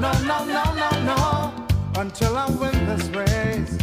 no, no, no, no, no, until I win this race.